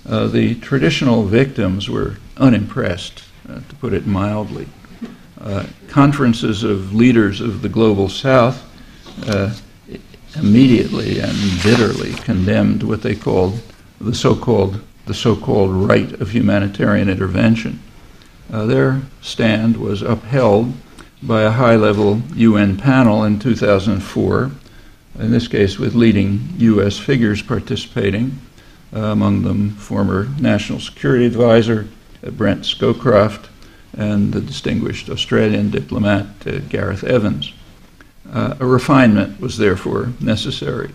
Uh, the traditional victims were unimpressed, uh, to put it mildly. Uh, conferences of leaders of the global south uh, immediately and bitterly condemned what they called the so-called the so-called right of humanitarian intervention. Uh, their stand was upheld by a high-level UN panel in 2004, in this case with leading U.S. figures participating, uh, among them former National Security Advisor Brent Scowcroft and the distinguished Australian diplomat uh, Gareth Evans. Uh, a refinement was therefore necessary.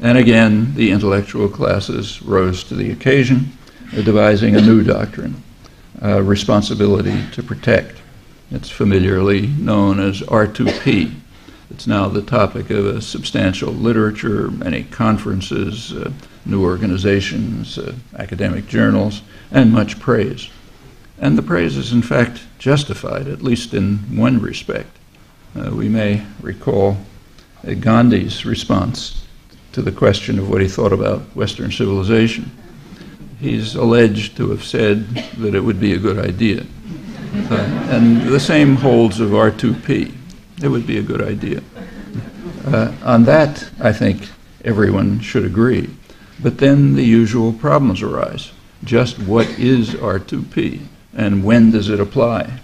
And again, the intellectual classes rose to the occasion, uh, devising a new doctrine uh, responsibility to protect. It's familiarly known as R2P. It's now the topic of a substantial literature, many conferences, new organizations, uh, academic journals, and much praise. And the praise is, in fact, justified, at least in one respect. Uh, we may recall Gandhi's response to the question of what he thought about Western civilization. He's alleged to have said that it would be a good idea. Uh, and the same holds of R2P. It would be a good idea. Uh, on that, I think everyone should agree. But then the usual problems arise. Just what is R2P and when does it apply?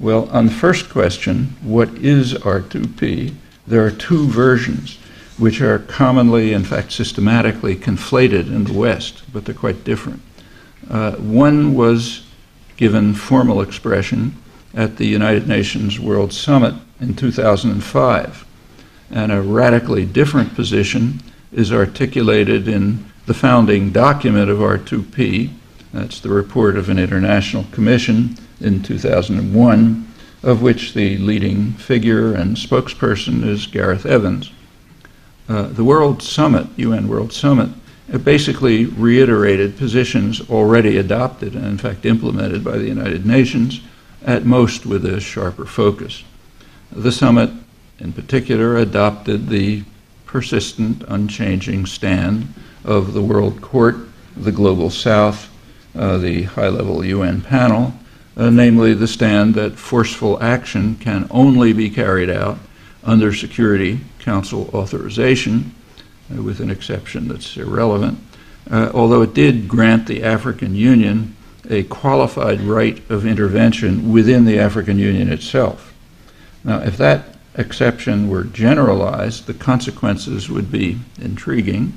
Well, on the first question, what is R2P? There are two versions which are commonly, in fact, systematically conflated in the West, but they're quite different. Uh, one was given formal expression at the United Nations World Summit in 2005, and a radically different position is articulated in the founding document of R2P. That's the report of an international commission in 2001, of which the leading figure and spokesperson is Gareth Evans. Uh, the World Summit, UN World Summit, basically reiterated positions already adopted and, in fact, implemented by the United Nations, at most with a sharper focus. The summit, in particular, adopted the persistent, unchanging stand of the World Court, the Global South, uh, the high level UN panel, uh, namely the stand that forceful action can only be carried out under Security Council authorization, uh, with an exception that's irrelevant, uh, although it did grant the African Union a qualified right of intervention within the African Union itself. Now, if that exception were generalized, the consequences would be intriguing.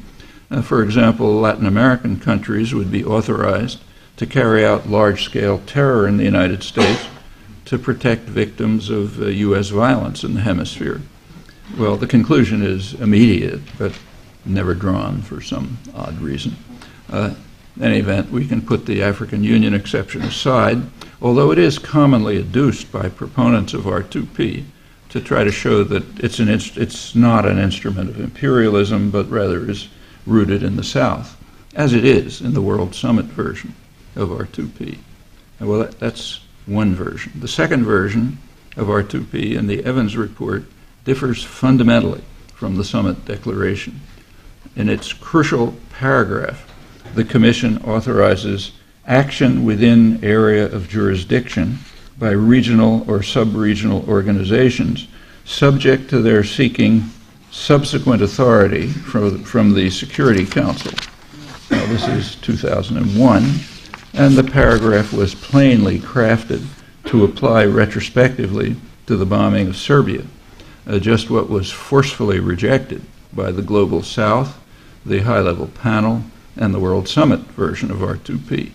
Uh, for example, Latin American countries would be authorized to carry out large scale terror in the United States to protect victims of uh, U.S. violence in the hemisphere. Well, the conclusion is immediate, but never drawn for some odd reason. Uh, in any event, we can put the African Union exception aside, although it is commonly adduced by proponents of R2P to try to show that it's, an it's not an instrument of imperialism, but rather is rooted in the South, as it is in the World Summit version of R2P. Well, that, that's one version. The second version of R2P in the Evans report differs fundamentally from the Summit Declaration. In its crucial paragraph, the Commission authorizes action within area of jurisdiction by regional or sub-regional organizations subject to their seeking subsequent authority from, from the Security Council. Now, this is 2001, and the paragraph was plainly crafted to apply retrospectively to the bombing of Serbia, uh, just what was forcefully rejected by the Global South, the high level panel, and the World Summit version of R2P.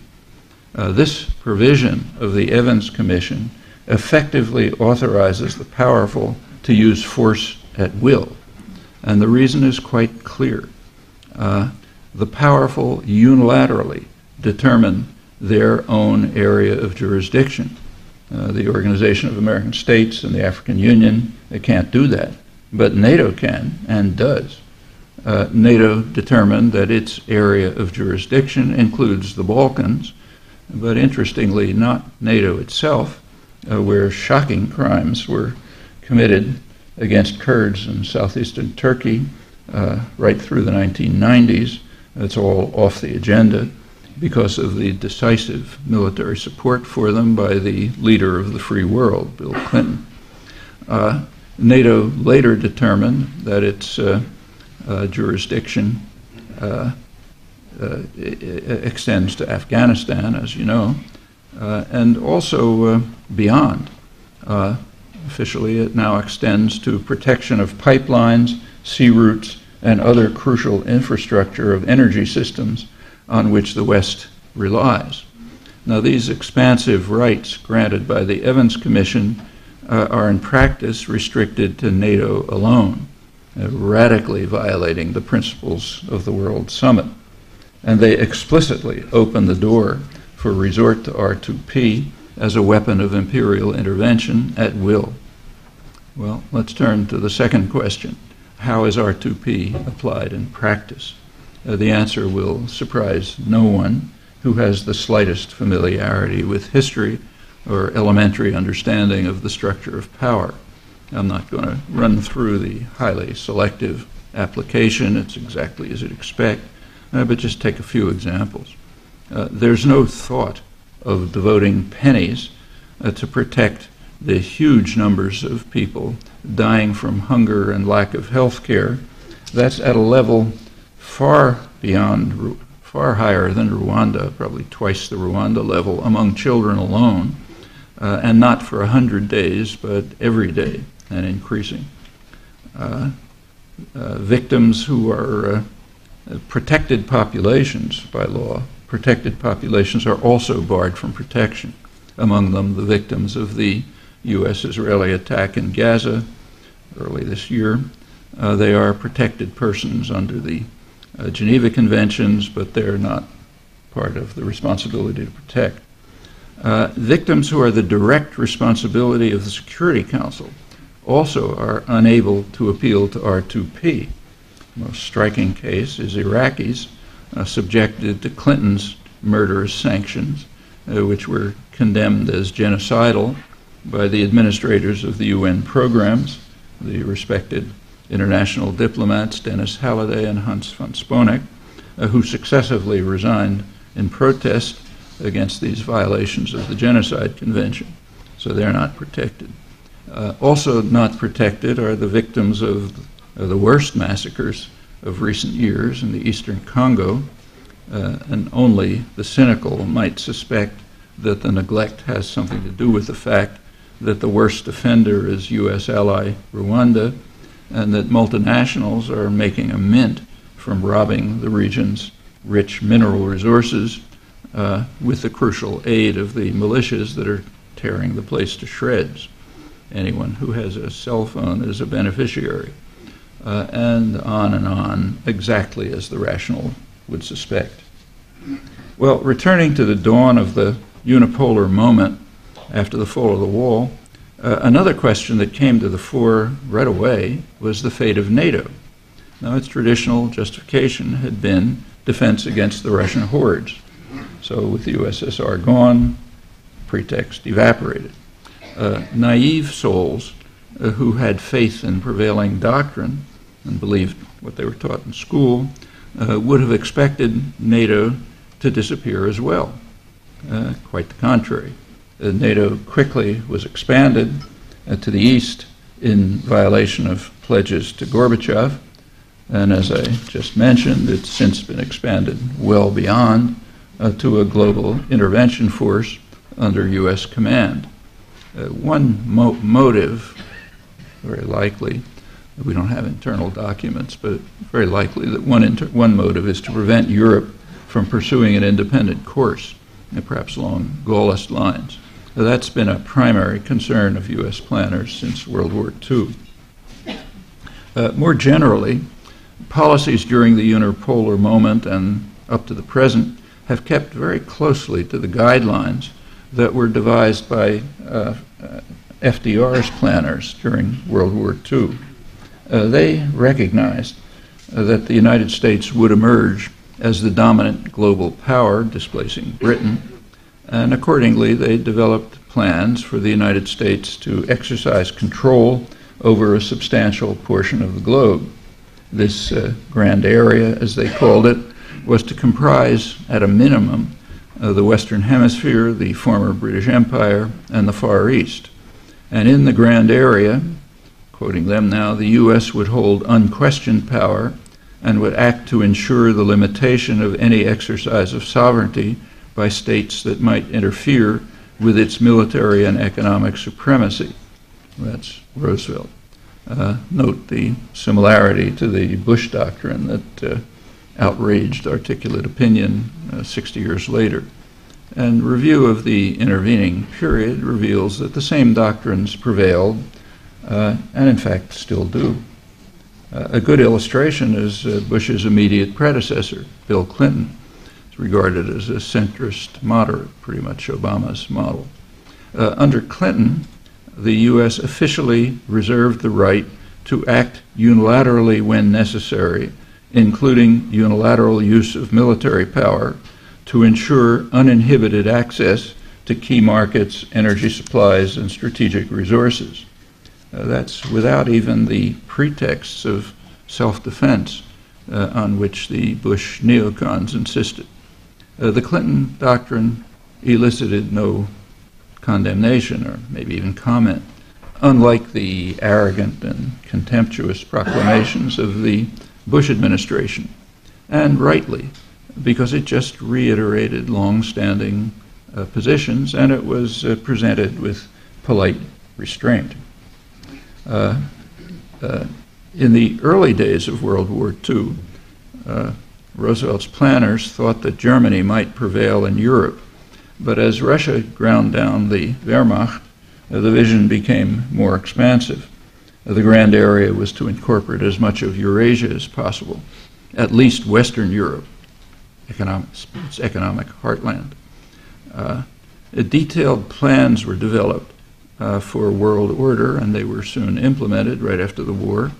Uh, this provision of the Evans Commission effectively authorizes the powerful to use force at will. And the reason is quite clear. Uh, the powerful unilaterally determine their own area of jurisdiction. Uh, the Organization of American States and the African Union, they can't do that. But NATO can and does. Uh, NATO determined that its area of jurisdiction includes the Balkans, but interestingly, not NATO itself, uh, where shocking crimes were committed against Kurds in southeastern Turkey uh, right through the 1990s. That's all off the agenda because of the decisive military support for them by the leader of the free world, Bill Clinton. Uh, NATO later determined that its uh, uh, jurisdiction uh, uh, extends to Afghanistan, as you know, uh, and also beyond. officially, it now extends to protection of pipelines, sea routes, and other crucial infrastructure of energy systems on which the West relies. Now, these expansive rights granted by the Evans Commission uh, are in practice restricted to NATO alone, uh, radically violating the principles of the World Summit. And they explicitly open the door for resort to R2P as a weapon of imperial intervention at will. Well, let's turn to the second question How is R2P applied in practice? Uh, the answer will surprise no one who has the slightest familiarity with history or elementary understanding of the structure of power. I'm not going to run through the highly selective application. It's exactly as you'd expect. Uh, but just take a few examples. Uh, there's no thought of devoting pennies uh, to protect the huge numbers of people dying from hunger and lack of health care. That's at a level far beyond, far higher than Rwanda, probably twice the Rwanda level among children alone, uh, and not for 100 days, but every day and increasing. Uh, uh, victims who are uh, protected populations by law, protected populations are also barred from protection, among them the victims of the U.S. Israeli attack in Gaza early this year. Uh, they are protected persons under the uh, Geneva Conventions, but they're not part of the responsibility to protect. Uh, victims who are the direct responsibility of the Security Council also are unable to appeal to R2P. The most striking case is Iraqis uh, subjected to Clinton's murderous sanctions, uh, which were condemned as genocidal by the administrators of the UN programs, the respected international diplomats Denis Halliday and Hans von Sponeck, uh, who successively resigned in protest against these violations of the Genocide Convention. So they're not protected. Uh, also not protected are the victims of, the worst massacres of recent years in the eastern Congo, uh, and only the cynical might suspect that the neglect has something to do with the fact that the worst offender is U.S. ally Rwanda, and that multinationals are making a mint from robbing the region's rich mineral resources uh, with the crucial aid of the militias that are tearing the place to shreds anyone who has a cell phone is a beneficiary, uh, and on and on, exactly as the rational would suspect. Well, returning to the dawn of the unipolar moment after the fall of the wall, uh, another question that came to the fore right away was the fate of NATO. Now, its traditional justification had been defense against the Russian hordes. So, with the USSR gone, pretext evaporated uh, naive souls uh, who had faith in prevailing doctrine and believed what they were taught in school uh, would have expected NATO to disappear as well. Uh, quite the contrary. Uh, NATO quickly was expanded uh, to the east in violation of pledges to Gorbachev. And as I just mentioned, it's since been expanded well beyond to a global intervention force under U.S. command. Uh, one mo- motive, very likely, we don't have internal documents, but very likely that one, one motive is to prevent Europe from pursuing an independent course, and perhaps along Gaullist lines. That's been a primary concern of U.S. planners since World War II. Uh, more generally, policies during the unipolar moment and up to the present have kept very closely to the guidelines that were devised by uh, uh FDR's planners during World War II. Uh, they recognized that the United States would emerge as the dominant global power, displacing Britain, and accordingly they developed plans for the United States to exercise control over a substantial portion of the globe. This uh, grand area, as they called it, was to comprise, at a minimum, uh, the Western Hemisphere, the former British Empire, and the Far East. And in the Grand Area, quoting them now, the U.S. would hold unquestioned power and would act to ensure the limitation of any exercise of sovereignty by states that might interfere with its military and economic supremacy. That's Roosevelt. Uh, note the similarity to the Bush doctrine that uh, outraged articulate opinion uh, 60 years later. And review of the intervening period reveals that the same doctrines prevailed uh, and, in fact, still do. Uh, a good illustration is uh, Bush's immediate predecessor, Bill Clinton. It's regarded as a centrist moderate, pretty much Obama's model. Uh, under Clinton, the U.S. officially reserved the right to act unilaterally when necessary including unilateral use of military power, to ensure uninhibited access to key markets, energy supplies, and strategic resources. Uh, that's without even the pretexts of self defense uh, on which the Bush neocons insisted. Uh, the Clinton doctrine elicited no condemnation or maybe even comment, unlike the arrogant and contemptuous proclamations of the Bush administration, and rightly, because it just reiterated long standing uh, positions and it was uh, presented with polite restraint. Uh, uh, in the early days of World War II, Roosevelt's planners thought that Germany might prevail in Europe. But as Russia ground down the Wehrmacht, the vision became more expansive. The grand area was to incorporate as much of Eurasia as possible, at least Western Europe, its economic heartland. Uh, detailed plans were developed uh, for world order, and they were soon implemented right after the war.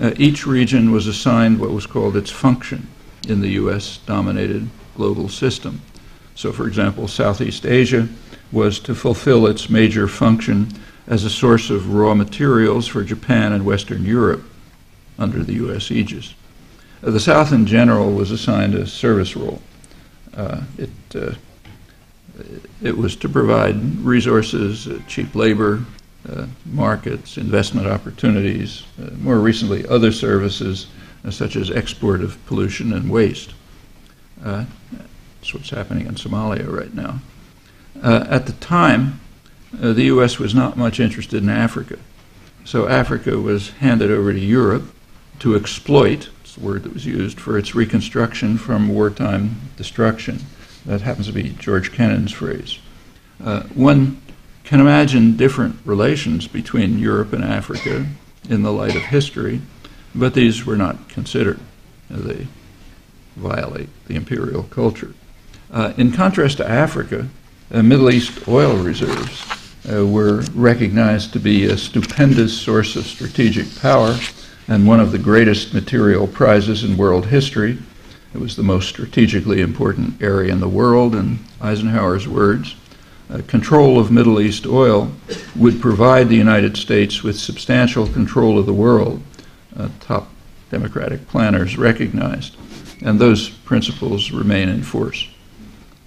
Uh, each region was assigned what was called its function in the US dominated global system. So, for example, Southeast Asia was to fulfill its major function as a source of raw materials for Japan and Western Europe under the US aegis. Uh, the South in general was assigned a service role. Uh, it, uh, it was to provide resources, uh, cheap labor, uh, markets, investment opportunities, uh, more recently, other services such as export of pollution and waste. Uh, that's what's happening in Somalia right now. Uh, at the time, the U.S. was not much interested in Africa. So Africa was handed over to Europe to exploit, it's the word that was used, for its reconstruction from wartime destruction. That happens to be George Kennan's phrase. Uh, one can imagine different relations between Europe and Africa in the light of history, but these were not considered. They violate the imperial culture. Uh, in contrast to Africa, uh, Middle East oil reserves uh, were recognized to be a stupendous source of strategic power and one of the greatest material prizes in world history. It was the most strategically important area in the world, in Eisenhower's words. Uh, control of Middle East oil would provide the United States with substantial control of the world, uh, top Democratic planners recognized. And those principles remain in force.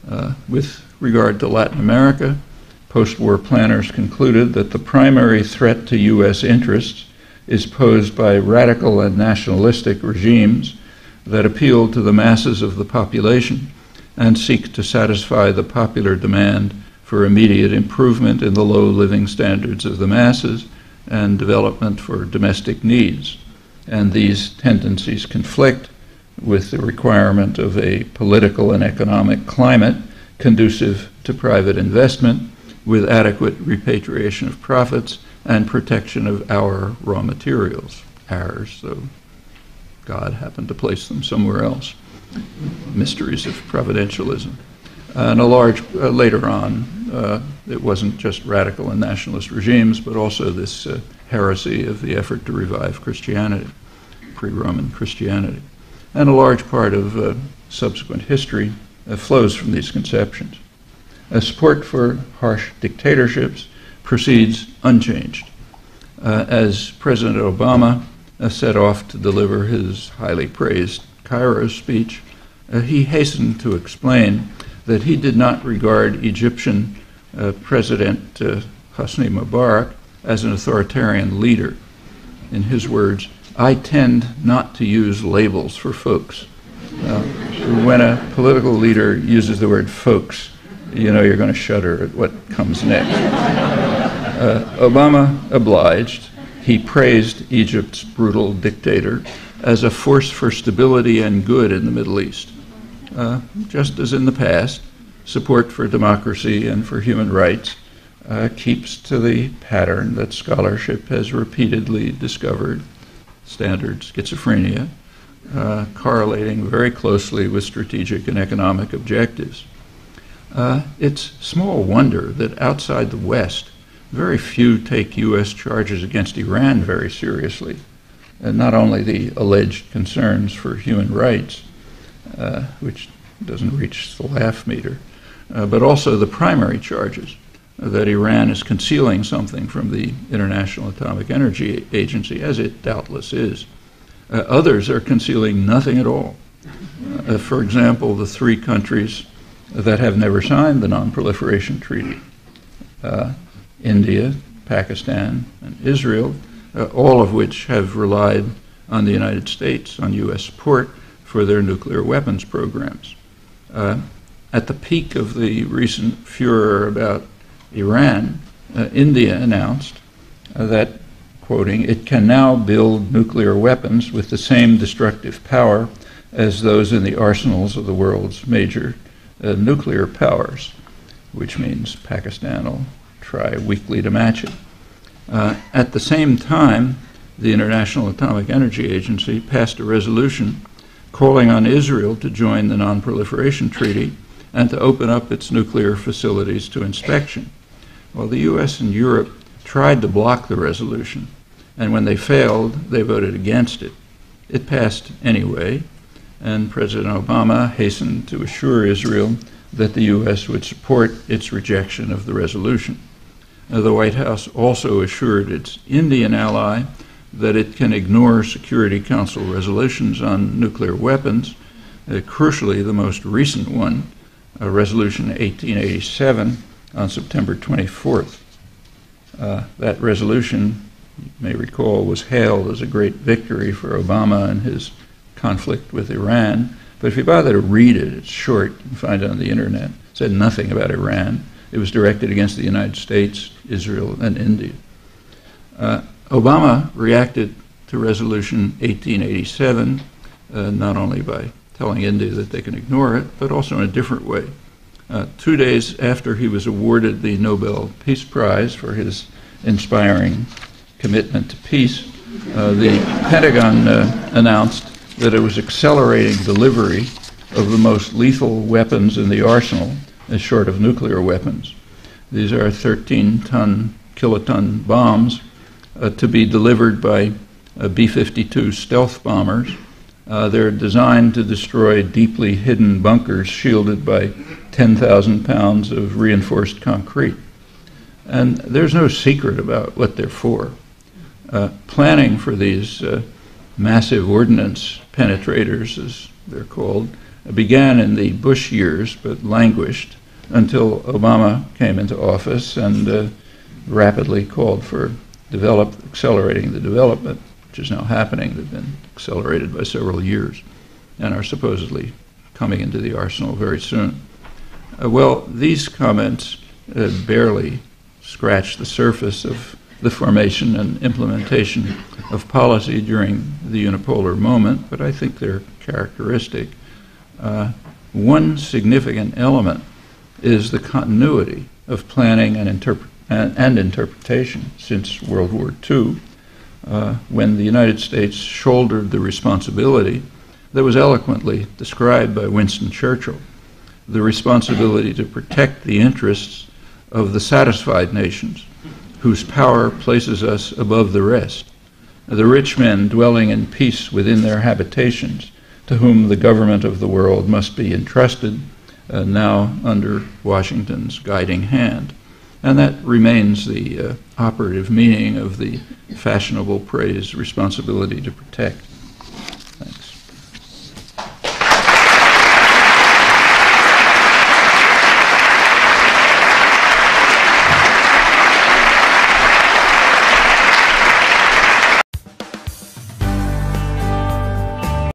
Uh, with regard to Latin America, post war planners concluded that the primary threat to U.S. interests is posed by radical and nationalistic regimes that appeal to the masses of the population and seek to satisfy the popular demand for immediate improvement in the low living standards of the masses and development for domestic needs. And these tendencies conflict with the requirement of a political and economic climate conducive to private investment with adequate repatriation of profits and protection of our raw materials. Ours, though God happened to place them somewhere else. Mysteries of providentialism. And a large, uh, later on, uh, it wasn't just radical and nationalist regimes, but also this uh, heresy of the effort to revive Christianity, pre Roman Christianity. And a large part of uh, subsequent history uh, flows from these conceptions. A support for harsh dictatorships proceeds unchanged. Uh, as President Obama set off to deliver his highly praised Cairo speech, he hastened to explain that he did not regard Egyptian uh, President uh, Hosni Mubarak as an authoritarian leader. In his words, I tend not to use labels for folks. Uh, when a political leader uses the word folks, you know you're going to shudder at what comes next. Uh, Obama obliged. He praised Egypt's brutal dictator as a force for stability and good in the Middle East. Uh, just as in the past, support for democracy and for human rights uh, keeps to the pattern that scholarship has repeatedly discovered standard schizophrenia, uh, correlating very closely with strategic and economic objectives. Uh, it's small wonder that outside the West, very few take U.S. charges against Iran very seriously, and not only the alleged concerns for human rights, uh, which doesn't reach the laugh meter, uh, but also the primary charges that Iran is concealing something from the International Atomic Energy Agency, as it doubtless is. Uh, others are concealing nothing at all. Uh, for example, the three countries that have never signed the Non-Proliferation Treaty uh, India, Pakistan, and Israel, uh, all of which have relied on the United States, on U.S. support for their nuclear weapons programs. Uh, at the peak of the recent furor about Iran, uh, India announced uh, that, quoting, it can now build nuclear weapons with the same destructive power as those in the arsenals of the world's major uh, nuclear powers, which means Pakistan will try weakly to match it. Uh, at the same time, the International Atomic Energy Agency passed a resolution calling on Israel to join the Non Proliferation Treaty and to open up its nuclear facilities to inspection. Well, the U.S. and Europe tried to block the resolution, and when they failed, they voted against it. It passed anyway, and President Obama hastened to assure Israel that the U.S. would support its rejection of the resolution. Uh, the White House also assured its Indian ally that it can ignore Security Council resolutions on nuclear weapons, uh, crucially, the most recent one, uh, Resolution 1887 on September 24th. Uh, that resolution, you may recall, was hailed as a great victory for Obama and his conflict with Iran. But if you bother to read it, it's short. You can find it on the internet. It said nothing about Iran. It was directed against the United States, Israel, and India. Uh, Obama reacted to Resolution 1887 uh, not only by telling India that they can ignore it, but also in a different way. Uh, two days after he was awarded the Nobel Peace Prize for his inspiring commitment to peace, uh, the Pentagon uh, announced that it was accelerating delivery of the most lethal weapons in the arsenal, as short of nuclear weapons. These are 13 ton, kiloton bombs uh, to be delivered by uh, B 52 stealth bombers. Uh, they're designed to destroy deeply hidden bunkers shielded by 10,000 pounds of reinforced concrete. And there's no secret about what they're for. Uh, planning for these uh, massive ordnance penetrators, as they're called, began in the Bush years but languished until Obama came into office and uh, rapidly called for develop, accelerating the development, which is now happening. They've been accelerated by several years and are supposedly coming into the arsenal very soon. Uh, well, these comments uh, barely scratch the surface of the formation and implementation of policy during the unipolar moment, but I think they're characteristic. Uh, one significant element is the continuity of planning and, and, and interpretation since World War II, uh, when the United States shouldered the responsibility that was eloquently described by Winston Churchill the responsibility to protect the interests of the satisfied nations whose power places us above the rest, the rich men dwelling in peace within their habitations, to whom the government of the world must be entrusted, uh, now under Washington's guiding hand. And that remains the uh, operative meaning of the fashionable phrase responsibility to protect.